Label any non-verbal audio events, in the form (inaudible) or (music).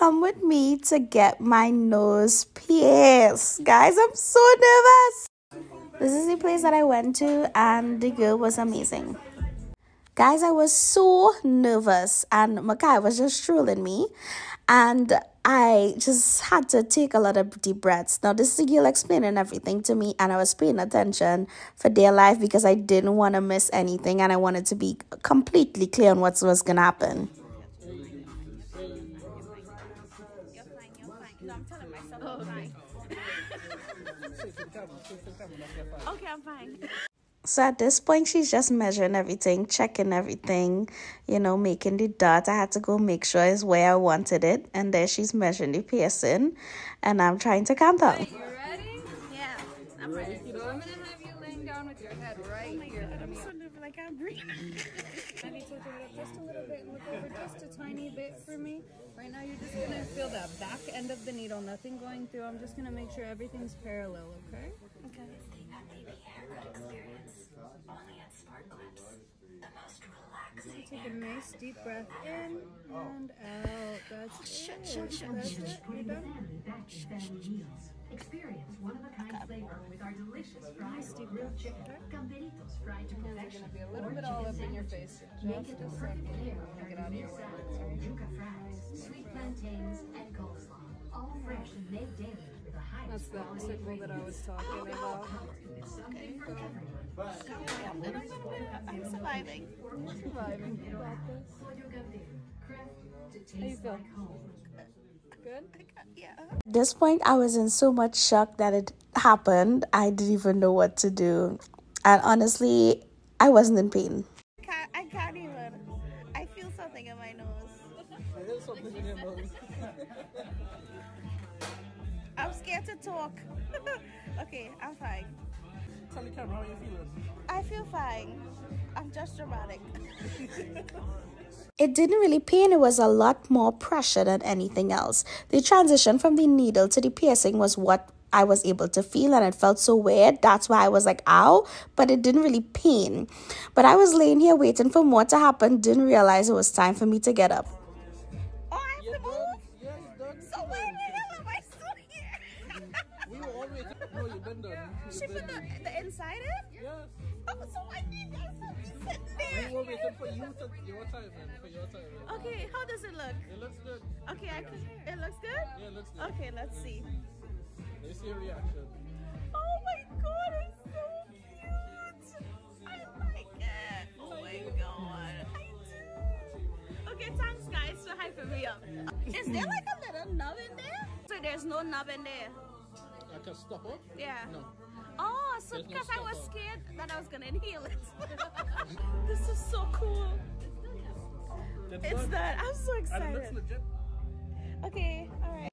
come with me to get my nose pierced. Guys, I'm so nervous. This is the place that I went to, and the girl was amazing. Guys, I was so nervous, and Makai was just trolling me, and I just had to take a lot of deep breaths. Now, this is girl explaining everything to me, and I was paying attention for their life because I didn't want to miss anything, and I wanted to be completely clear on what was gonna happen. Okay, I'm fine. So at this point, she's just measuring everything, checking everything, you know, making the dot. I had to go make sure it's where I wanted it. And there she's measuring the piercing. And I'm trying to count out. You ready? Yeah, I'm ready. So I'm going to have you laying down with your head right oh here. God, I'm so nervous, like I'm breathing. Maybe tilt it up just a little bit and look over just a tiny bit for me. Right now, you're just going to feel that back end of the needle, nothing going through. I'm just going to make sure everything's parallel, okay? Okay. Take a nice deep breath in and out. That's oh, shut, shut, shut, That's shut. it. You done? Experience one of a kind flavor with our delicious fried grilled chicken, gamberitos fried to perfection. It's gonna be a little bit all up in your face. Make it a perfect layer with our delicious salads, yuca fries, sweet plantains, and coleslaw. All fresh and made daily with the highest That's the icicle that I was talking about. Okay, I'm surviving. Surviving. You got this. How you feel? Good? Yeah. At this point, I was in so much shock that it happened. I didn't even know what to do. And honestly, I wasn't in pain. I can't, I can't even. I feel something in my nose. I feel something in your nose. I'm scared to talk. (laughs) okay, I'm fine. Tell the camera how you feeling. I feel fine. I'm just dramatic. (laughs) it didn't really pain, it was a lot more pressure than anything else. The transition from the needle to the piercing was what I was able to feel, and it felt so weird. That's why I was like, ow, but it didn't really pain. But I was laying here waiting for more to happen, didn't realize it was time for me to get up. No, you've been done. She put the, the inside in? Yes. Oh, so I need guys to sit there. We were waiting for you to your time, man. For your time. Man. Okay, how does it look? It looks good. Okay, I can. It looks good. Yeah, it looks good. Okay, let's see. Let's see your reaction. Oh my god, it's so cute. I like it. Oh my god, I do. Okay, thanks guys for hyping me up. Is there like a little nub in there? So there's no nub in there. Like a stopper? Yeah. No. Oh, so because no I was scared that I was gonna inhale it. (laughs) this is so cool. It's, it's that. I'm so excited. And it looks legit. Okay, alright.